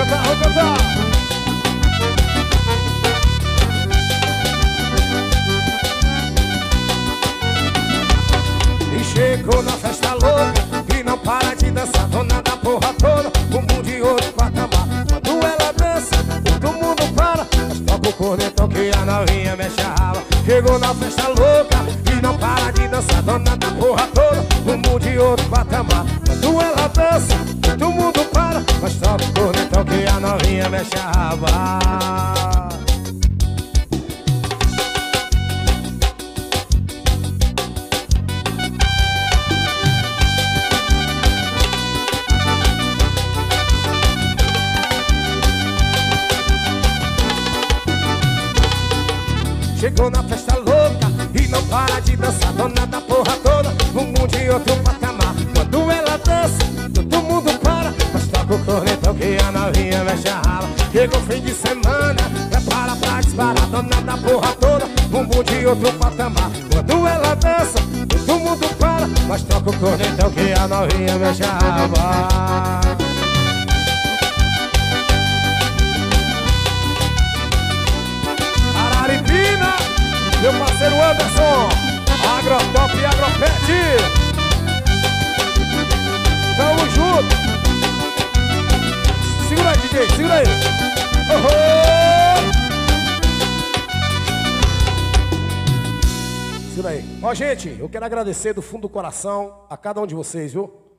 E chegou na festa louca E não para de dançar Dona da porra toda mundo de outro patamar Quando ela dança Todo mundo para Mas toca o cornetão que a novinha mexe a raba. Chegou na festa louca E não para de dançar Dona da porra toda mundo de outro patamar Quando ela dança Todo mundo para mexe a raba. Chegou na festa louca e não para de dançar Dona da porra toda, um de outro patamar que a novinha mexe a rala. Chegou fim de semana, prepara pra disparar Dona da porra toda, um mundo de outro patamar. Quando ela dança, todo mundo para Mas toca o cornetão que a novinha mexe a rala. Araripina, meu parceiro Anderson, Ó, gente, eu quero agradecer do fundo do coração a cada um de vocês, viu?